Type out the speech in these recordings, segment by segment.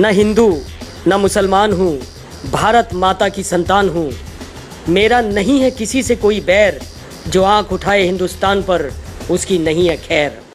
न हिंदू, न मुसलमान हूँ, भारत माता की संतान हूँ। मेरा नहीं है किसी से कोई बैर, जो आँख उठाए हिंदुस्तान पर, उसकी नहीं है खैर।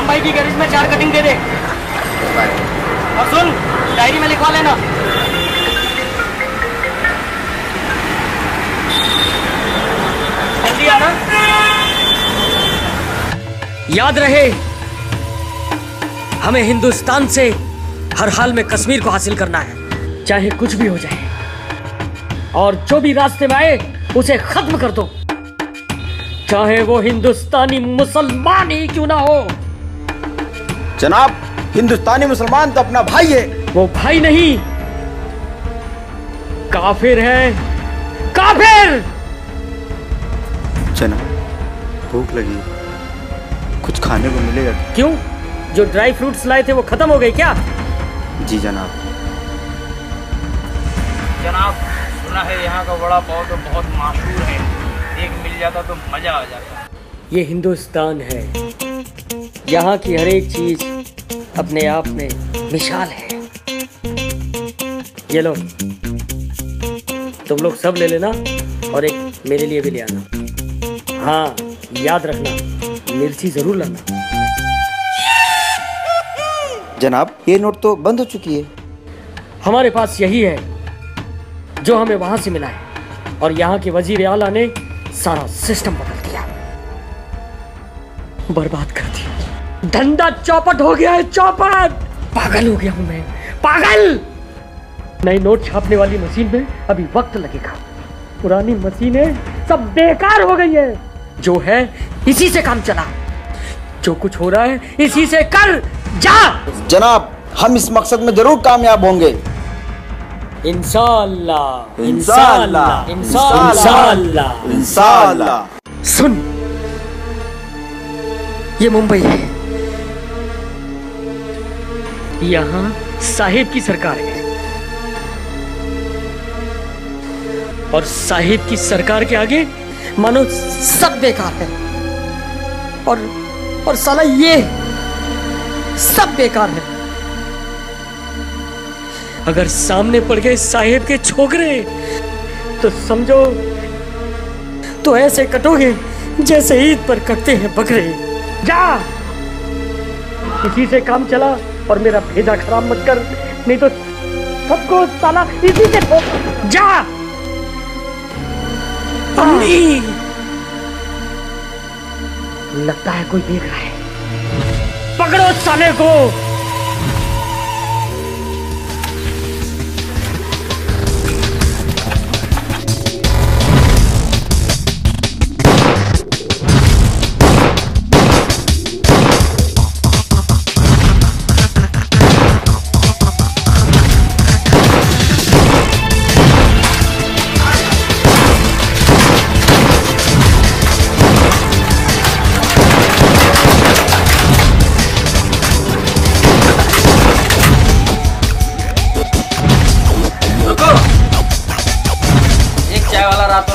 राम भाई की गैरेज में चार कटिंग दे दे। और सुन डायरी में लिखवा लेना। जल्दी आना याद रहे, हमें हिंदुस्तान से हर हाल में कश्मीर को हासिल करना है। चाहे कुछ भी हो जाए, और जो भी रास्ते में आए, उसे खत्म कर दो। चाहे वो हिंदुस्तानी मुसलमान ही क्यों ना हो। जनाब हिंदुस्तानी मुसलमान तो अपना भाई है। वो भाई नहीं। काफिर है। काफिर! जनाब भूख लगी। कुछ खाने को मिलेगा क्यों? जो ड्राई फ्रूट्स लाए थे वो खत्म हो गए क्या? जी जनाब। जनाब सुना है यहाँ का वड़ा पाव तो बहुत मशहूर है। एक मिल जाता तो मज़ा आ जाता। ये हिंदुस्तान है। यहाँ की हर एक चीज़ अपने आप में मिसाल है। ये लो। तुम लोग सब ले लेना और एक मेरे लिए भी ले आना। हाँ याद रखना। मिर्ची ज़रूर लाना। जनाब ये नोट तो बंद हो चुकी है। हमारे पास यही है जो हमें वहाँ से मिला है। और यहाँ के वज़ीर आला ने सारा सिस्टम बदल दिया। बर्बाद कर दिया। धंधा चौपट हो गया है चौपट! पागल हो गया हूँ मैं। पागल! नई नोट छापने वाली मशीन में अभी वक्त लगेगा। पुरानी मशीनें सब बेकार हो गई है। जो है इसी से काम चला। जो कुछ हो रहा है इसी से कर जा! जनाब हम इस मकसद में ज़रूर कामयाब होंगे। इंशाल्लाह। सुन। ये मुंबई है। यहाँ साहिब की सरकार है। और साहिब की सरकार के आगे मानो सब बेकार है। और और साला ये सब बेकार है। अगर सामने पड़ गए साहिब के छोकरे तो समझो तो ऐसे कटोगे जैसे ईद पर कटते हैं बकरे। जा! इसी से काम चला। और मेरा भेजा खराब मत कर, नहीं तो सबको साला इसी से ठोक। जा। लगता है कोई देख रहा है। पकड़ो साले को।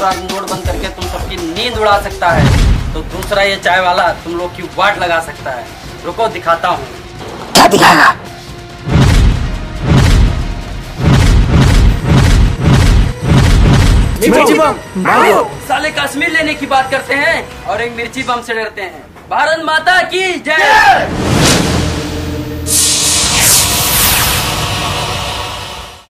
पूरा इंदौर बंद करके तुम सबकी नींद उड़ा सकता है। तो दूसरा ये चाय वाला तुम लोग की वाट लगा सकता है। रुको दिखाता हूँ। क्या दिखाएगा? मिर्ची बम। साले कश्मीर लेने की बात करते हैं और एक मिर्ची बम से डरते हैं। भारत माता की जय।